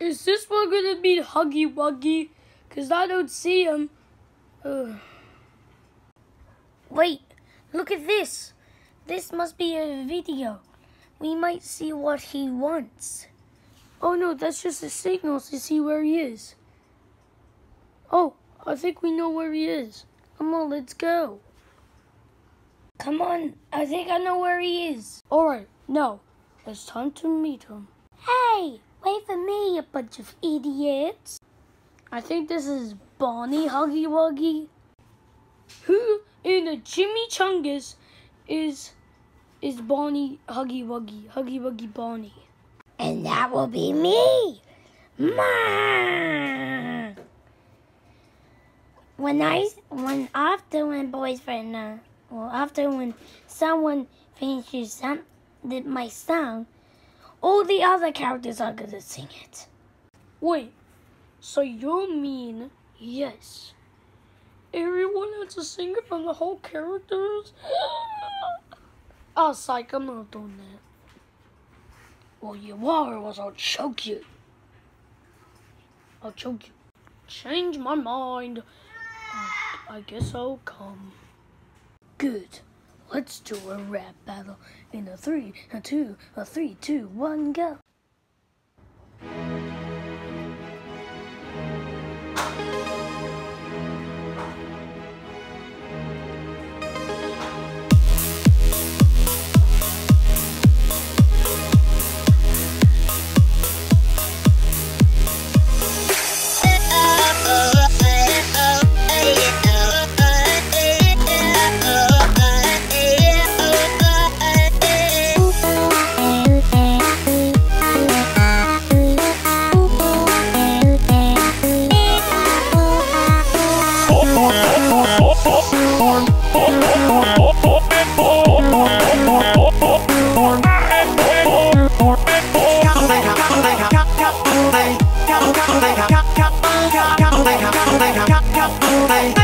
Is this one gonna be Huggy Wuggy? Cause I don't see him. Ugh. Wait, look at this. This must be a video. We might see what he wants. Oh no, that's just a signal to see where he is. Oh, I think we know where he is. Come on, let's go. Come on, I think I know where he is. Alright, now, it's time to meet him. Hey, wait for me, you bunch of idiots. I think this is Bonnie Huggy Wuggy. Who in the Jimmy chimichangas is is Bonnie Huggy Wuggy, Huggy Wuggy Bonnie. And that will be me. Ma. When I when after when boyfriend uh, well after when someone finishes some my song, all the other characters are gonna sing it. Wait, so you mean yes? Everyone has to sing it from the whole characters? oh, psych, I'm not doing that. Well, you are, or else I'll choke you. I'll choke you. Change my mind. I, I guess I'll come. Good. Let's do a rap battle in a three, a two, a three, two, one, go. 嗨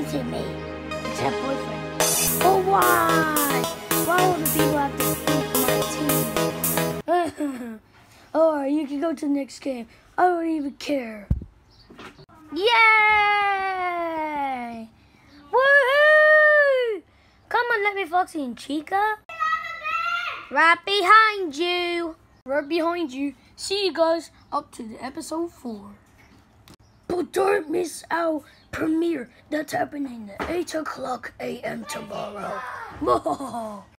to me. It's her boyfriend. But why? Why all the people have to pick my team? Alright, you can go to the next game. I don't even care. Yay! Woohoo! Come on, let me Foxy and Chica. Right behind you. Right behind you. See you guys up to the episode 4. Don't miss our premiere that's happening at 8 o'clock a.m. tomorrow.